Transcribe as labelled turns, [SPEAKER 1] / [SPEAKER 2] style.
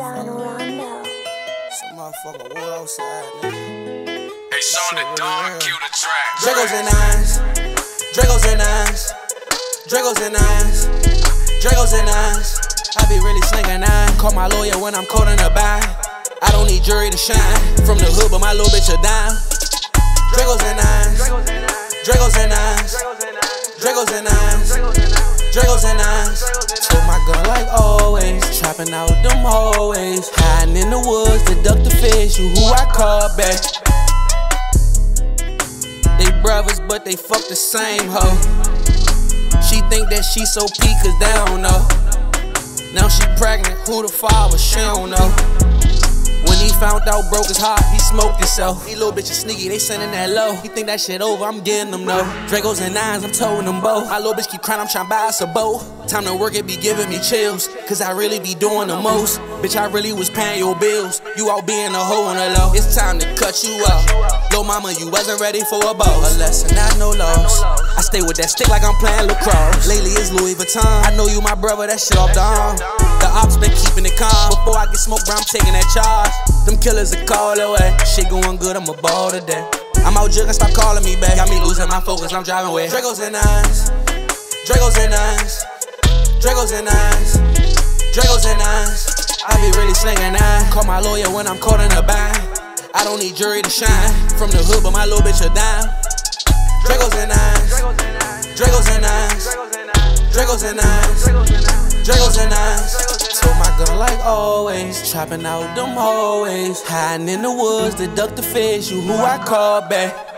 [SPEAKER 1] Don. Rondo.
[SPEAKER 2] Some motherfucker war outside, nigga.
[SPEAKER 3] Hey, Sean the Don, cue the track.
[SPEAKER 2] Dracos and nines, Dracos and nines, Dracos and nines, Dracos and nines. I be really slinging nine. Call my lawyer when I'm caught in a bind. I don't need jury to shine. From the hood, but my little bitch a dime. Dracos and nines, Dracos and nines, Dracos and nines, Dracos and nines. Told oh my gun like always, trapping out them hallways, hiding in the woods, to duck the fish. You who I call back. They brothers, but they fuck the same hoe. She think that she so peak, cause they don't know. Now she pregnant, who the father, she don't know. When he found out broke his heart, he smoked himself. These little bitches sneaky, they sending that low. He think that shit over, I'm getting them though. Dracos and nines, I'm towing them both. My little bitch keep crying, I'm trying to buy us a bow. Time to work, it be giving me chills. Cause I really be doing the most. Bitch, I really was paying your bills. You all being a hoe on the low. It's time to cut you out. Little mama, you wasn't ready for a boss. A lesson, not no loss. I stay with that stick like I'm playing lacrosse. Lately it's Louis Vuitton. I know you my brother, that shit off the arm. The ops been keeping it calm. Before I get smoked, bro, I'm taking that charge. Them killers are call away. Shit going good, I'm a ball today. I'm out jugging, stop calling me back. Got me losing my focus, I'm driving with Dracos and nines. Dracos and nines. Dracos and nines. Dracos and nines. I be really slinging nine. Call my lawyer when I'm caught in a bind. I don't need jury to shine. From the hood, but my little bitch a dime. Dracos and nines. Dracos and nines. Dracos and nines. Dracos and nines. Told my gun like always, trapping out them hallways, hiding in the woods, deduct the fish. You who I call back.